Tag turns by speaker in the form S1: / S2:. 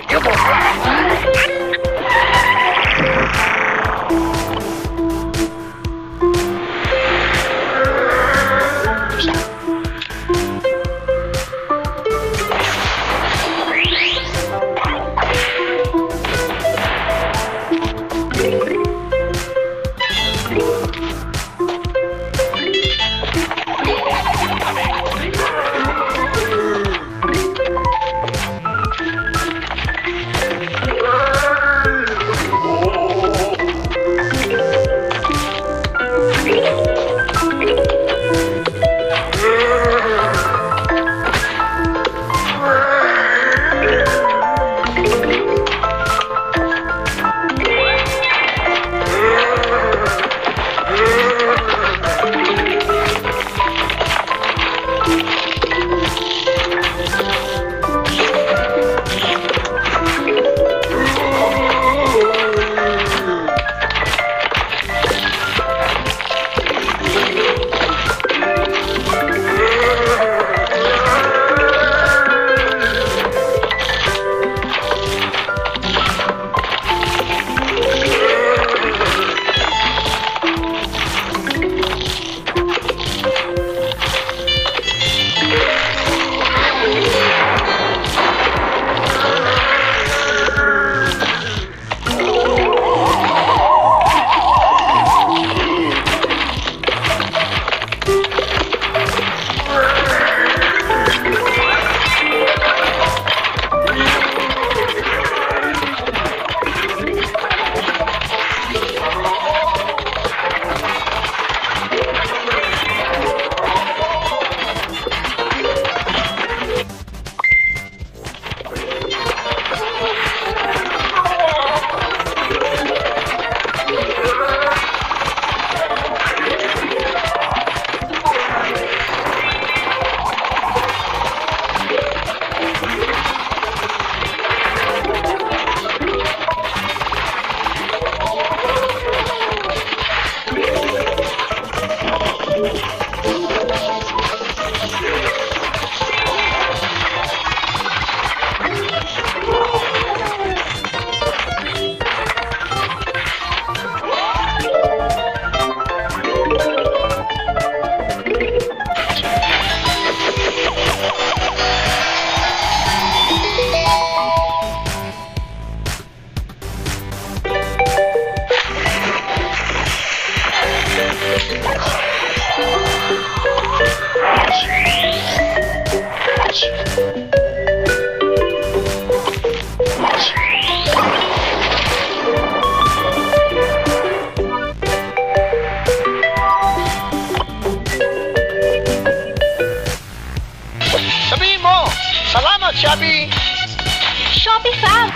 S1: Iyo babu tawa, Shopify.